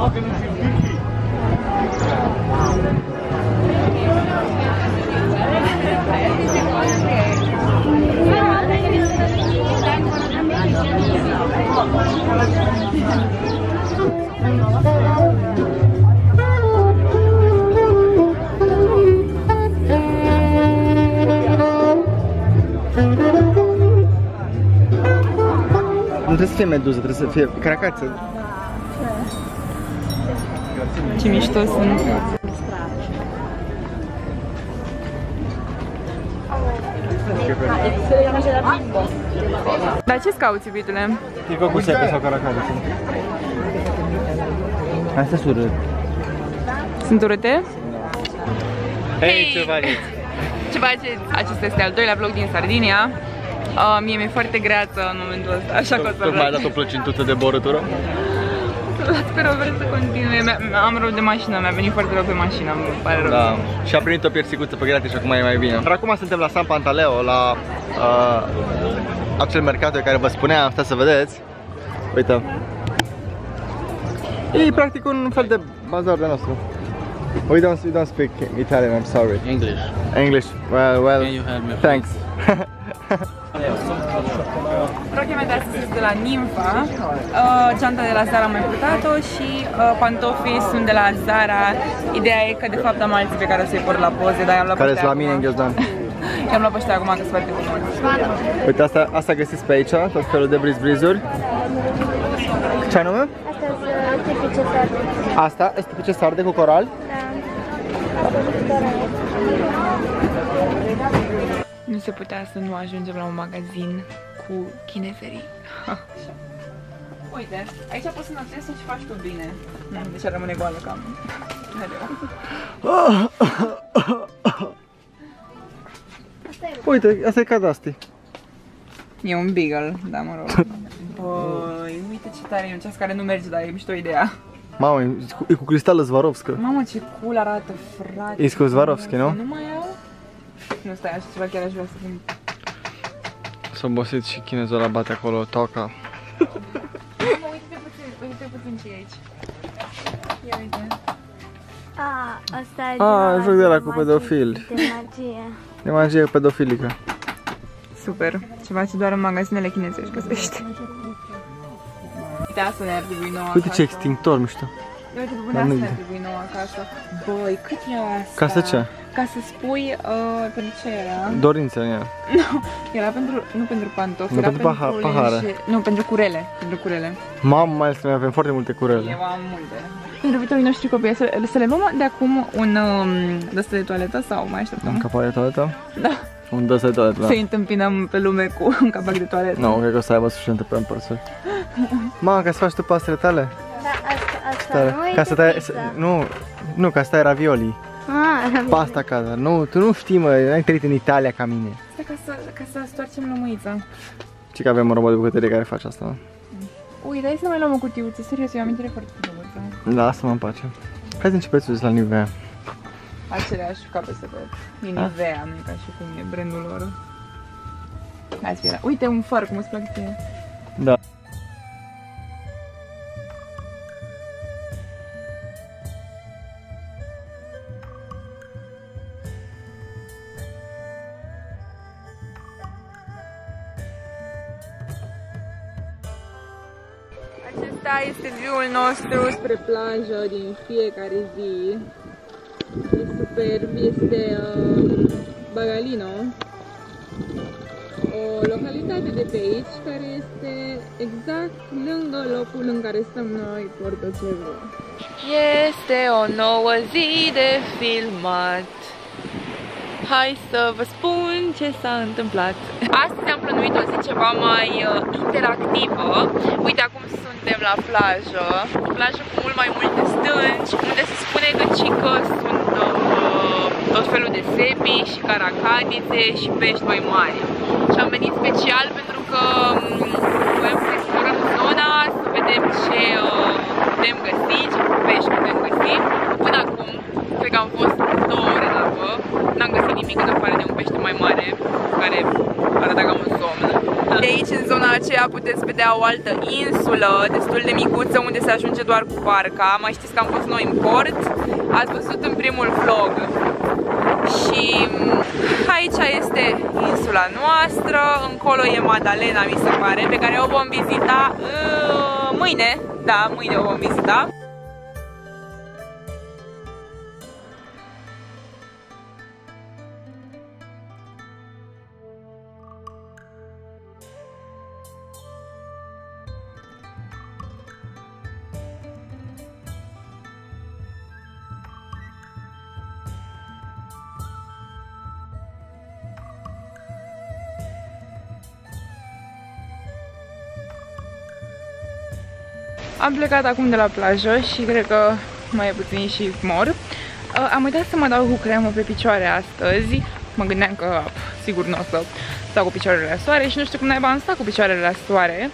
Nu trebuie să fie meduză, trebuie să fie cracață. Ce mișto sunt. Dar ce-ți cauți, iubitule? E cu sepe sau caracate. Astea sunt urât. Sunt urâte? Hei, ce faceți? Ce faceți? Acesta este al doilea vlog din Sardinia. Uh, mie mi-e foarte greață în momentul ăsta, așa că o să Tocmai ai dat o plăcintuță de borătură? Sper o vreau să continue. Mi- Am rău de mașină, mi-a venit foarte rău pe mașină, îmi pare rău. Da. Și a primit o piersicuță pe gratis și acum e mai bine. Dar acum suntem la San Pantaleo, la uh, acel mercat de care vă spuneam, stați să vedeți. Uite. E practic un fel de bazar de nostru. We don't, we don't speak Italian, I'm sorry. English. English, well, well, Can you help me? thanks. Rochia mea de astăzi este de la Ninfa, uh, geanta de la Zara am mai purtat-o și uh, pantofii sunt de la Zara. Ideea e că de fapt am alții pe care o să-i port la poze, dar i-am luat Care pe sunt la ăștia mine în acum. ghiozdan. I-am luat pe ăștia acum că sunt foarte frumoși. Uite, asta, asta găsiți pe aici, tot felul de briz-brizuri. Ce anume? Astea sunt tipice sarde. Asta este pe ce sarde cu coral? Nu se putea să nu ajungem la un magazin cu chinezerii. Uite, aici poți să notezi și faci tu bine. Mm, Deci ar rămâne goală cam. Uite, asta e cadasti. E un beagle, da, mă rog. Băi, uite ce tare e un ceas care nu merge, dar e mișto ideea. Mamă, e cu, e cu cristală Swarovska. Mamă, ce cool arată, frate. E cu Swarovski, nu? Nu mai au? Nu, stai, așa ceva chiar aș vrea să vin. S-a obosit și chinezul ăla bate acolo toca. Mamă, uite puțin, uite puțin ce e aici. Ia uite. A, asta e Ah, joc de la cu pedofili. De magie. E magie pedofilică. Super, ceva ce doar în magazinele chinezești găsești. Uite, asta ne-ar trebui nouă Uite ce acasă. extintor mișto. Uite, pe bune, Dar asta nu ne-ar e. trebui nouă acasă. Băi, cât e asta? Ca să ce? Ca să spui, uh, pentru ce era? Dorință în ea. Era pentru, nu pentru pantofi, Nu, era pentru paha- pahare. lenje- Nu, pentru curele, pentru curele. Mamă, mai ales că noi avem foarte multe curele. Eu am multe. Pentru viitorii noștri copii, să, să le luăm de acum un um, de ăsta de toaletă sau mai așteptăm? Un capac de toaletă? Da. Un dăs de toaletă, da. Să-i întâmpinăm pe lume cu un capac de toaletă. Nu, cred că o să aibă suficiente pampers-uri. Mamă, ca să faci tu pastele tale? Da, asta, asta Tare. nu e Ca să cu tai, pizza. să- nu, nu, ca să tai ravioli. Ah, Pasta casa. Nu, tu nu știi, mă, n-ai trăit în Italia ca mine. Asta ca să, ca să stoarcem lămâița. Ce că avem un robot de bucătărie care face asta, mă? Ui, dai să mai luăm o cutiuță, serios, eu am amintire foarte frumoasă. Da, asta mă împace. Hai să începeți să la Nivea. Aceleași ca peste tot. E Ah. Nivea, nu e ca și cum e brandul lor. Hai să fie la... Uite, un far, cum îți plac ție. Da. Acesta este viul nostru spre plajă din fiecare zi. E superb, este uh, Bagalino, o localitate de pe aici care este exact lângă locul în care stăm noi, Porto Cervo. Este o nouă zi de filmat. Hai să vă spun ce s-a întâmplat. Astăzi am plănuit o zi ceva mai uh, interactivă. Uite, acum suntem la plajă. O plajă cu mult mai multe stânci, unde se spune că cică sunt uh, tot felul de sepi și caracatițe și pești mai mari. Și am venit special pentru că um, voiam să explorăm zona, să vedem ce uh, putem găsi, ce pești putem găsi. Până acum, cred că am fost două ore în apă, n-am găsit nimic în afară de un pește mai mare, care arăta ca un somn. De aici, în zona aceea puteți vedea o altă insulă destul de micuță unde se ajunge doar cu barca. Mai știți că am fost noi în port, ați văzut în primul vlog. Și mm, aici este insula noastră, încolo e Madalena, mi se pare, pe care o vom vizita uh, mâine. Da, mâine o vom vizita. Am plecat acum de la plajă și cred că mai e puțin și mor. Uh, am uitat să mă dau cu cremă pe picioare astăzi. Mă gândeam că, pf, sigur, nu o să stau cu picioarele la soare și nu știu cum naiba am stat cu picioarele la soare.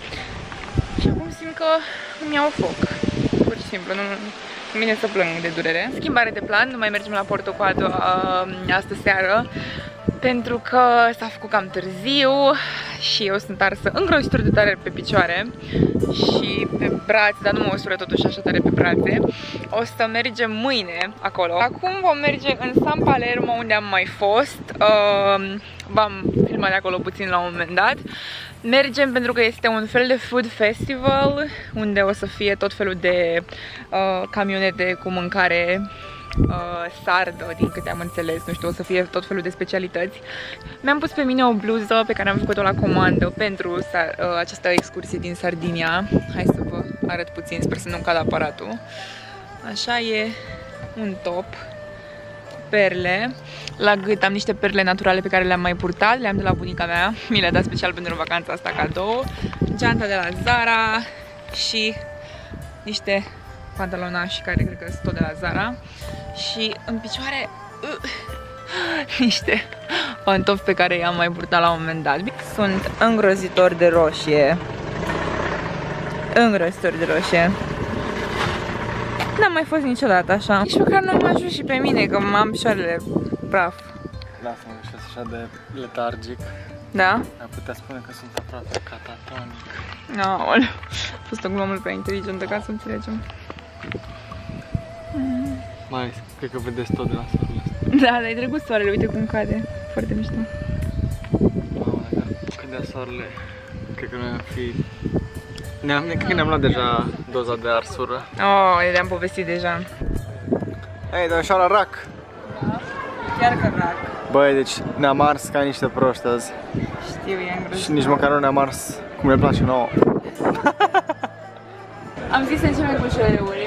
Și acum simt că îmi iau foc. Pur și simplu, nu, nu vine să plâng de durere. Schimbare de plan, nu mai mergem la Porto Coado uh, astă seară pentru că s-a făcut cam târziu și eu sunt arsă îngrozitor de tare pe picioare și pe brațe, dar nu mă usură totuși așa tare pe brațe. O să mergem mâine acolo. Acum vom merge în San Palermo unde am mai fost. Uh, V-am filmat de acolo puțin la un moment dat. Mergem pentru că este un fel de food festival unde o să fie tot felul de uh, camionete cu mâncare uh, sardă, din câte am înțeles, nu știu, o să fie tot felul de specialități. Mi-am pus pe mine o bluză pe care am făcut-o la comandă pentru uh, această excursie din Sardinia. Hai să vă arăt puțin, sper să nu cad aparatul. Așa e un top perle. La gât am niște perle naturale pe care le-am mai purtat, le-am de la bunica mea, mi le-a dat special pentru vacanța asta cadou. Geanta de la Zara și niște pantalonași care cred că sunt tot de la Zara și în picioare uh, niște pantofi pe care i-am mai purtat la un moment dat. Sunt îngrozitor de roșie. Îngrozitor de roșie. N-am mai fost niciodată așa. Nici măcar nu m-a ajuns și pe mine, că am picioarele praf. Lasă-mă că așa de letargic. Da? Ar putea spune că sunt aproape catatonic. Aoleu, a fost o glumă mult prea inteligentă ca să înțelegem. Mai, cred că vedeți tot de la soarele ăsta. Da, dar e drăguț soarele, uite cum cade. Foarte mișto. Mamă, dacă cădea soarele, cred că noi am fi... Ne-am, cred că ne-am luat deja doza de arsură. Oh, le-am povestit deja. Hei, dă așa la rac! Chiar că rac. Băi, deci ne-am ars ca niște proști azi. Știu, e îngrozitor. Și nici măcar nu ne-am ars cum ne place nouă. Am zis să începem cu șoreuri.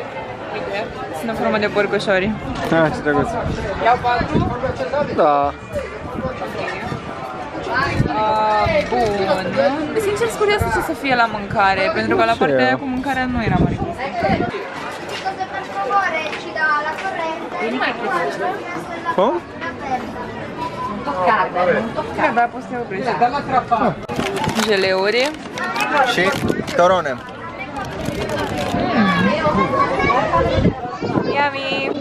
Uite, sunt în formă de porcoșori. Ha, ce drăguț. Iau patru? Da. Uh, bun. Sincer, sunt curioasă ce să fie la mâncare, pentru că la Ce partea e? aia cu mâncarea nu era mare chestie. Cosa per favore ci dà la corrente? Cum? Da, da, poți să te oprești. Geleuri. Și torone. Yummy!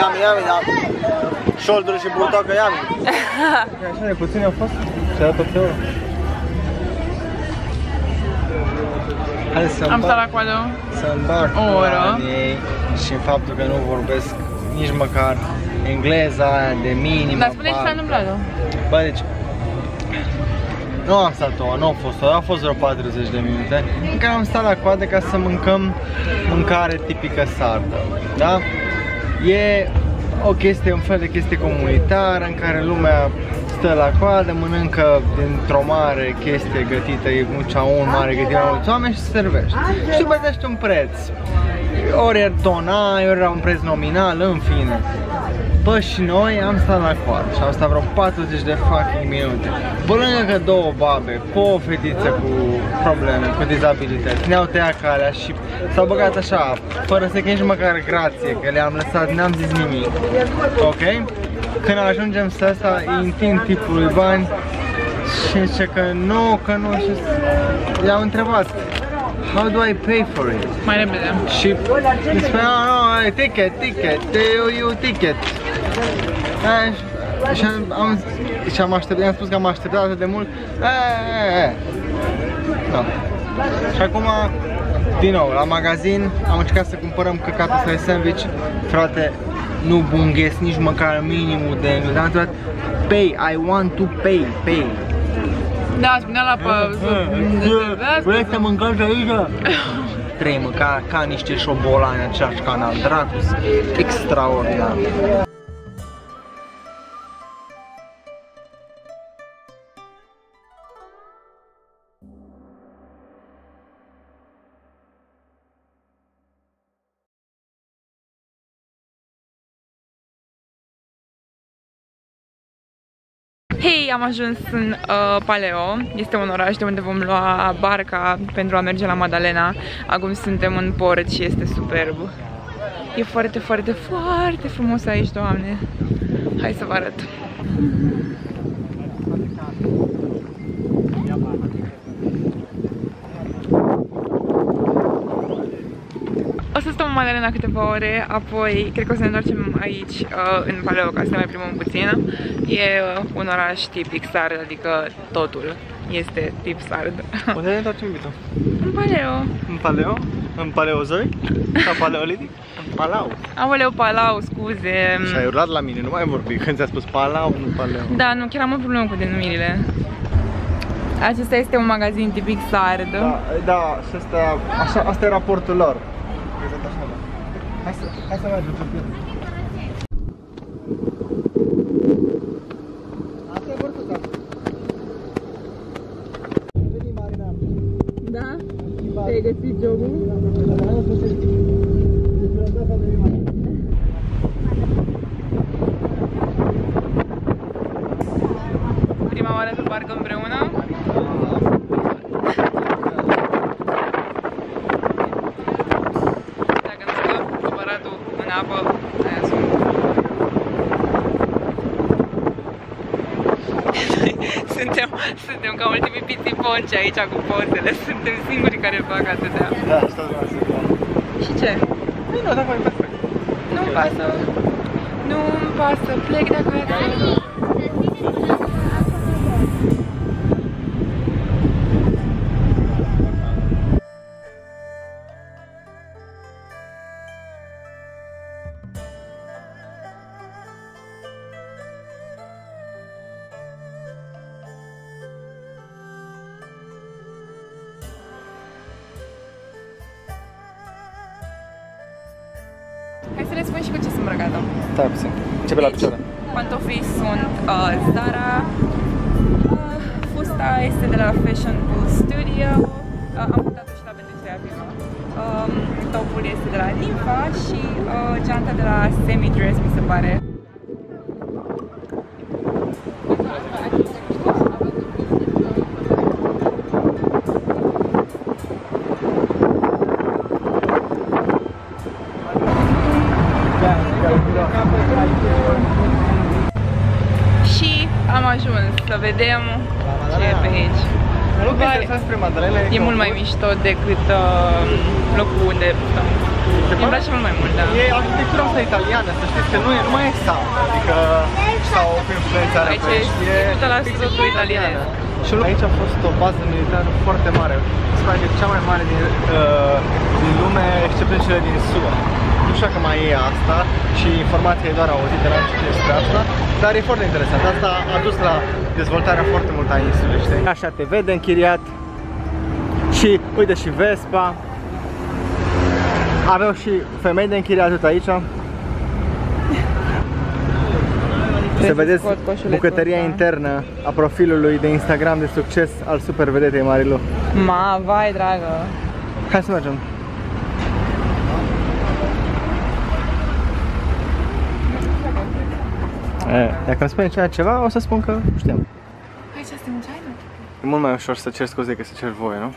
Yami, yami, da. Șolduri și burtoacă, yami. Așa de puțini au fost? Și a dat 8 euro. Hai să Am stat la coadă. să îmbarc O oră. banii și în faptul că nu vorbesc nici măcar engleza aia de minimă. Dar spune ce s-a întâmplat. Bă, deci nu am stat o, nu a fost o, a fost vreo 40 de minute în care am stat la coadă ca să mâncăm mâncare tipică sardă, da? E o chestie, un fel de chestie comunitară în care lumea stă la coadă, mănâncă dintr-o mare chestie gătită, e un ceaun mare gătit la mulți oameni și se servește. Și tu plătești un preț. Ori era tona, ori era un preț nominal, în fine. Bă, și noi am stat la coadă și am stat vreo 40 de fucking minute. Pe lângă că două babe cu o fetiță cu probleme, cu dizabilități, ne-au tăiat calea și s-au băgat așa, fără să nici măcar grație, că le-am lăsat, n-am zis nimic. Ok? Când ajungem să asta, îi întind tipului bani și zice că nu, că nu și i-am întrebat How do I pay for it? Mai repede. Și îmi spunea, no, no, ticket, ticket, you, you ticket. A, și am, am, și am așteptat, i-am spus că am așteptat atât de mult. E, e, e. Da. Și acum, din nou, la magazin, am încercat să cumpărăm căcatul ăsta de sandwich. Frate, nu bunghesc nici măcar minimul de engleză. Am întrebat, pay, I want to pay, pay. Da, spunea la pe... Vrei să mâncați aici? Trăim ca, ca niște șobolani în același canal, dracu, extraordinar. Hei, am ajuns în uh, Paleo. Este un oraș de unde vom lua barca pentru a merge la Madalena. Acum suntem în port și este superb. E foarte, foarte, foarte frumos aici, doamne. Hai să vă arăt. O să stăm în Madalena câteva ore, apoi cred că o să ne întoarcem aici uh, în Paleo ca să ne mai primăm puțin. E uh, un oraș tipic sard, adică totul este tip sard. Unde ne întoarcem, Vito? în Paleo. În Paleo? În Paleozoi? Sau Paleolitic? În Palau. Aoleu, Palau, scuze. Și ai urlat la mine, nu mai vorbi când ți-a spus Palau, nu Paleo. Da, nu, chiar am o problemă cu denumirile. Acesta este un magazin tipic sard. Da, da, și asta, așa, asta e raportul lor. Hai să, hai să mergem pe Asta e vârtuța. Veni Marina. Da? Te-ai găsit jobul? Prima oară pe parcă împreună? Dacă nu stă aparatul în apă, aia sunt. suntem, suntem ca ultimii pitiponci aici cu pozele. Suntem singurii care fac atâtea. Da, stați la să Și ce? Păi nu, dacă mai perfect. Nu-mi pasă. Nu-mi pasă. Plec de Începe la picioare. Pantofii sunt uh, Zara, uh, fusta este de la Fashion Bull Studio, uh, am purtat-o și la petrecerea prima. Um, topul este de la Nympha și uh, geanta de la Semi Dress, mi se pare. E mult mai mișto decât uh, locul unde stăm. Îmi place mult mai mult, da. E arhitectura asta italiană, să știți că nu, e, nu mai e sound, adică sau cu influența Aici e arabești, 100% totul italianez. Și aici a fost o bază militară foarte mare. Se pare că e cea mai mare din, uh, din lume, exceptând cele din SUA. Nu știu dacă mai e asta și informația e doar auzită, n-am știut despre asta, dar e foarte interesant. Asta a dus la dezvoltarea foarte mult a insulei, știi? Așa te vede închiriat și uite și Vespa. Aveau și femei de închiriat tot aici. Să vedeți scot coșulețul bucătăria ăsta. internă a profilului de Instagram de succes al super vedetei Marilu. Ma, vai, dragă. Hai să mergem. E, dacă îmi spune cineva ceva, o să spun că știam. Hai să stai în China. E mult mai ușor să cer scuze decât să cer voie, nu?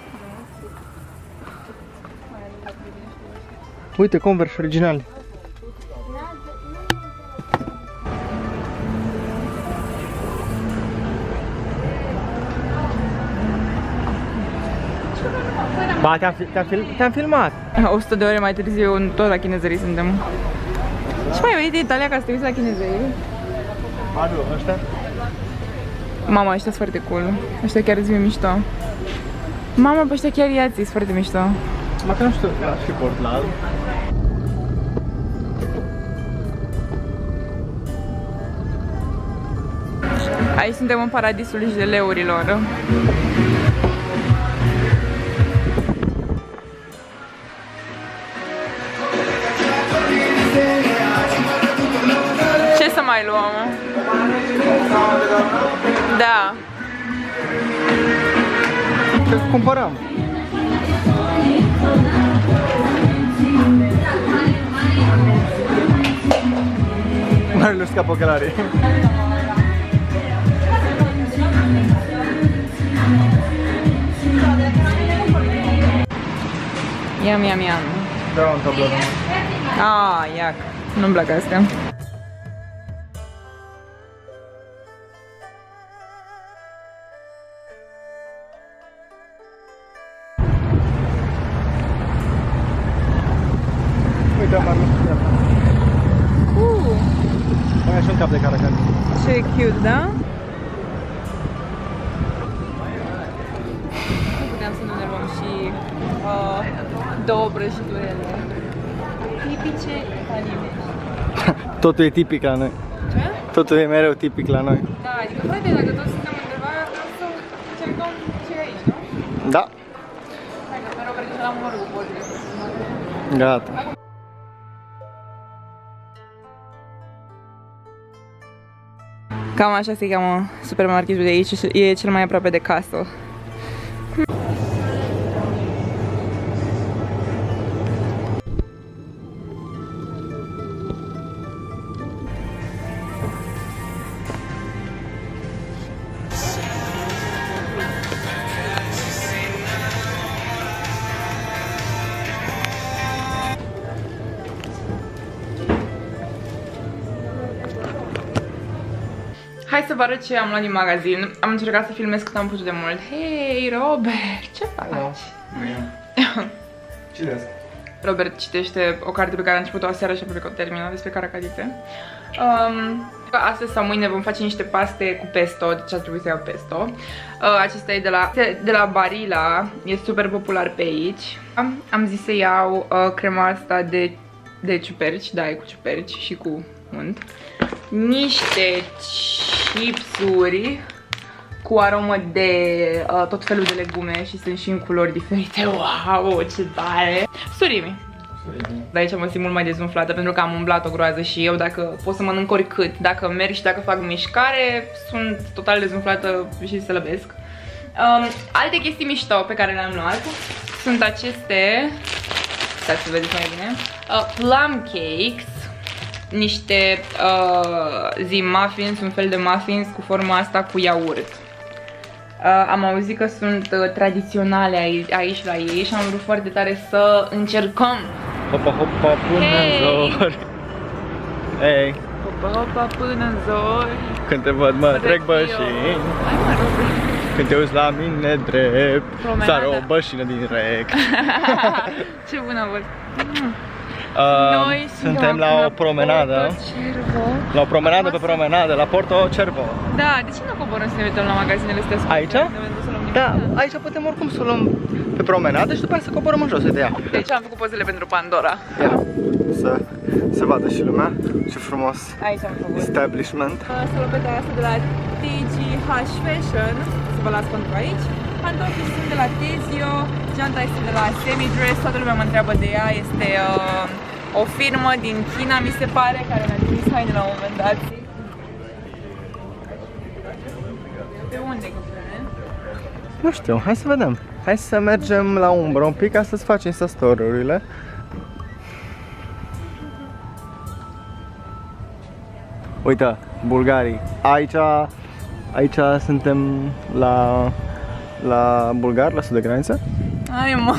Uite, Converse original. Ba, te-am fi, te fil te filmat. 100 de ore mai târziu, tot la chinezării suntem. Și mai venit din Italia ca să te uiți la chinezării? Adu, ăștia? Mama, ăștia sunt foarte cool. Ăștia chiar zi mișto. Mama, pe ăștia chiar iați, foarte mișto. Măcar nu știu, da, și portlal. Aici suntem în paradisul jeleurilor. Ce să mai luăm? Da. Ce cumpărăm? Marele scapă Iam, iam, iam. Da, un tablou. Ah, iac. Nu-mi plac astea. Puteam să nu ne luăm și uh, două prăjiturele tipice italiene. Totul e tipic la noi. Ce? Totul e mereu tipic la noi. Da, adică frate, dacă toți suntem undeva, vreau să încercăm ce e aici, nu? Da. Hai că pe Robert duce la morgu pozele. Gata. Cam așa se cheamă supermarketul de aici, e cel mai aproape de casă. Hai să vă arăt ce am luat din magazin. Am încercat să filmez cât am putut de mult. Hei, Robert, ce faci? Cine Robert citește o carte pe care a început-o aseară și apoi că o termină despre caracatițe. Um, astăzi sau mâine vom face niște paste cu pesto, deci ar trebui să iau pesto. Uh, acesta e de la, de la Barilla, e super popular pe aici. Am, am zis să iau uh, crema asta de, de ciuperci, da, e cu ciuperci și cu unt. Niște chipsuri cu aromă de uh, tot felul de legume și sunt și în culori diferite. Wow, ce tare! Surimi. De aici mă simt mult mai dezumflată pentru că am umblat o groază și eu dacă pot să mănânc oricât, dacă merg și dacă fac mișcare, sunt total dezumflată și se lăbesc. Um, alte chestii mișto pe care le-am luat sunt aceste, stați să vedeți mai bine, uh, plum cakes, niște uh, zi muffins, un fel de muffins cu forma asta cu iaurt. Uh, am auzit că sunt uh, tradiționale aici, aici la ei și am vrut foarte tare să încercăm. Hopa, hopa, până Hey! în zori. Ei, Hopa, hopa, până în zori. când te văd mă trec bășini. Hai mă, Robert. Când te uiți la mine drept, Promenada. sar o bășină direct. Ce bună văd. Uh, suntem la o promenadă. Porto Cervo. La o promenadă pe promenadă, la Porto Cervo. Da, de ce nu coborăm să ne uităm la magazinele astea? scumpe? Aici? Ne vedem să luăm nimic. Da, aici putem oricum să o luăm pe promenadă și după aceea să coborăm în jos, uite ea. Deci am făcut pozele pentru Pandora. Ia, să se vadă și lumea, ce frumos Aici am făcut. establishment. Salopeta asta de la TGH Fashion, să vă las contul aici. Pantofii sunt de la Tezio, geanta este de la Semi Dress, toată lumea mă întreabă de ea, este uh, o firmă din China, mi se pare, care mi-a trimis haine la un moment dat. Pe unde, Căpitane? Nu știu, hai să vedem. Hai să mergem la umbră un pic ca să-ți faci Insta-story-urile. Uite, bulgarii. Aici, aici suntem la, la bulgar, la sud de graniță. Hai mă!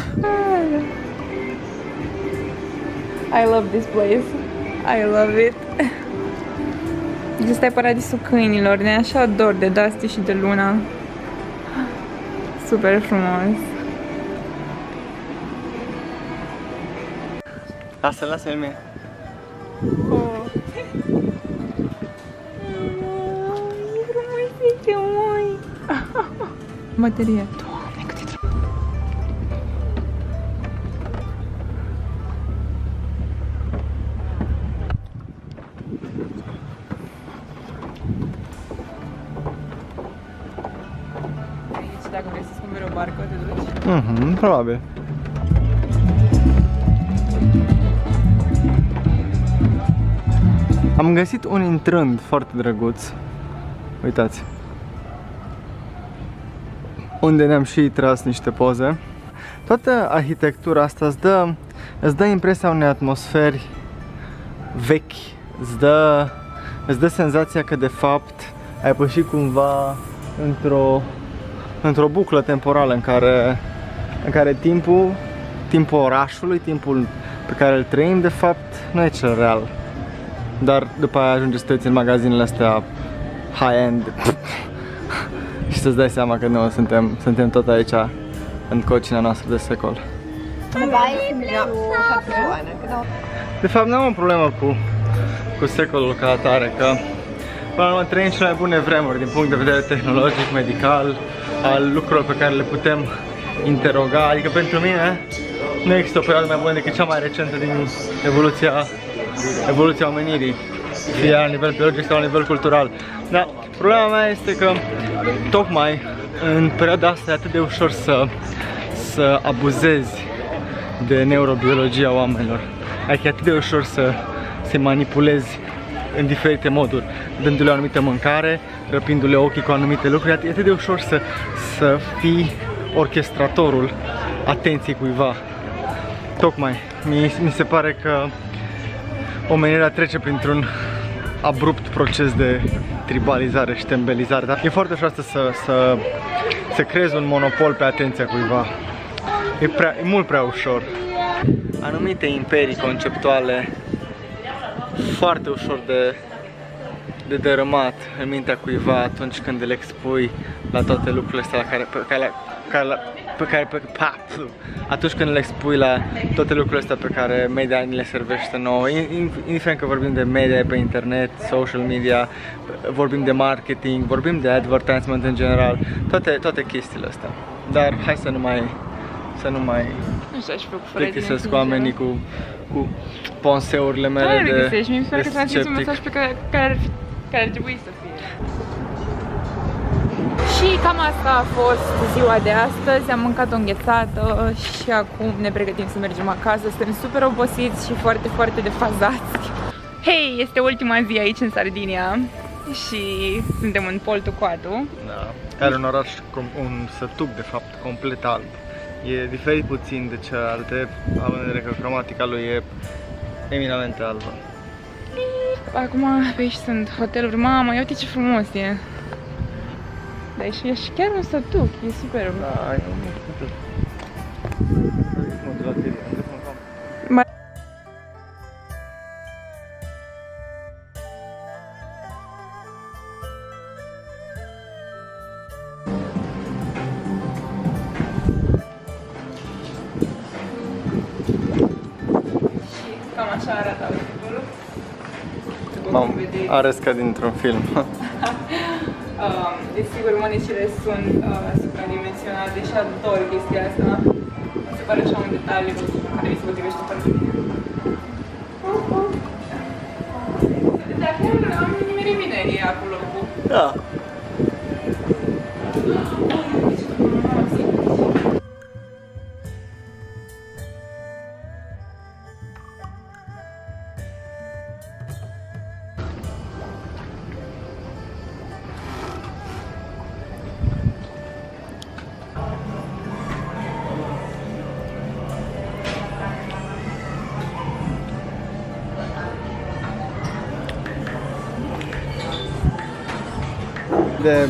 I love this place. I love it. Ăsta e paradisul câinilor, ne așa dor de Dusty și de Luna. Super frumos. Lasă, lasă-l mie. baterie. Doamne, cât e Aici, dacă vrei să-ți cumperi o barcă, te duci? Mhm, probabil. Am găsit un intrând foarte drăguț. Uitați. Unde ne-am și tras niște poze. Toată arhitectura asta îți dă, îți dă impresia unei atmosferi vechi. Îți dă, îți dă senzația că de fapt ai pășit cumva într-o într-o buclă temporală în care, în care timpul, timpul orașului, timpul pe care îl trăim, de fapt, nu e cel real. Dar după aia ajunge să te uiți în magazinele astea high-end și să-ți dai seama că noi suntem, suntem tot aici în cocina noastră de secol. De fapt, nu am o problemă cu, cu secolul ca atare, că până la urmă trăim cele mai bune vremuri din punct de vedere tehnologic, medical, al lucrurilor pe care le putem interoga. Adică pentru mine nu există o perioadă mai bună decât cea mai recentă din evoluția, evoluția omenirii, fie la nivel biologic sau la nivel cultural. Dar problema mea este că tocmai în perioada asta e atât de ușor să, să abuzezi de neurobiologia oamenilor. Adică e atât de ușor să se manipulezi în diferite moduri, dându-le o anumită mâncare, răpindu-le ochii cu anumite lucruri. E atât de ușor să, să fii orchestratorul atenției cuiva. Tocmai, mi, mi se pare că omenirea trece printr-un abrupt proces de tribalizare și tembelizare, dar e foarte ușor să, să, să creezi un monopol pe atenția cuiva. E, prea, e mult prea ușor. Anumite imperii conceptuale foarte ușor de, de dărâmat în mintea cuiva atunci când îl expui la toate lucrurile astea la care, pe care, care, pe care pe, pa, atunci când le expui la toate lucrurile astea pe care media ni le servește nouă, indiferent că vorbim de media pe internet, social media, vorbim de marketing, vorbim de advertisement în general, toate, toate chestiile astea. Dar hai să nu mai să nu mai nu știu, aș plictisesc cu oamenii cu, cu ponseurile mele de, de, de mi se pare că s-a un mesaj pe care, care, ar, care ar trebui să fie. Și cam asta a fost ziua de astăzi, am mâncat o înghețată și acum ne pregătim să mergem acasă. Suntem super obosiți și foarte, foarte defazați. Hei, este ultima zi aici în Sardinia și suntem în Poltu Coatu. Da, care un oraș, un sătuc de fapt complet alb. E diferit puțin de celelalte, având în vedere că cromatica lui e eminamente albă. Acum pe aici sunt hoteluri. Mama, ia uite ce frumos e. Da, și e și chiar un sătuc, e super. Da, e un sătuc. M-am arescat dintr-un film. uh, desigur, mănicile sunt uh, supradimensionate și ador chestia asta. Se pare așa un detaliu care mi se potrivește foarte bine. Da, chiar am nimerit bine e acolo cu... Da. De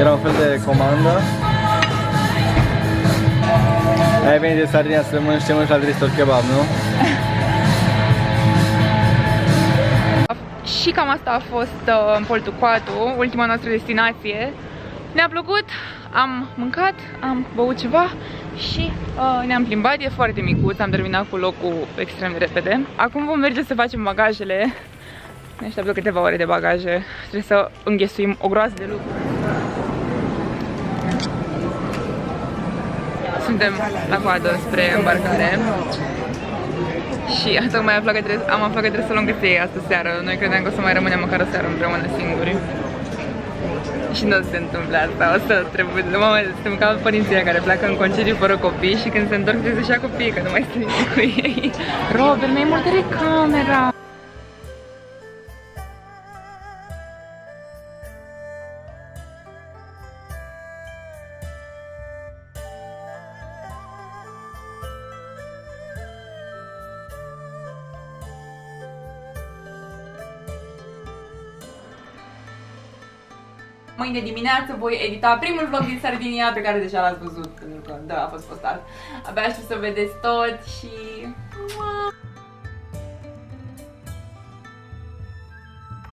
Era un fel de comandă Ai venit de Sardinia să mănânci ce mănânci la Dristor Kebab, nu? Și cam asta a fost uh, în Poltucoatu, ultima noastră destinație. Ne-a plăcut, am mâncat, am băut ceva și uh, ne-am plimbat, e foarte micuț, am terminat cu locul extrem de repede. Acum vom merge să facem bagajele. Ne așteaptă câteva ore de bagaje. Trebuie să înghesuim o groază de lucruri. Suntem la coadă spre îmbarcare. Și tocmai aflat că trebuie, am aflat că trebuie să luăm găsie astă seară. Noi credeam că o să mai rămânem măcar o seară împreună singuri. Și nu se întâmplă asta, o să trebuie, mama, suntem ca părinții care pleacă în concediu fără copii și când se întorc trebuie să-și ia copii, că nu mai sunt cu ei. Robert, mi-ai murdărit camera! mâine dimineață voi edita primul vlog din Sardinia pe care deja l-ați văzut, pentru că, da, a fost postat. Abia aștept să vedeți tot și... Mua!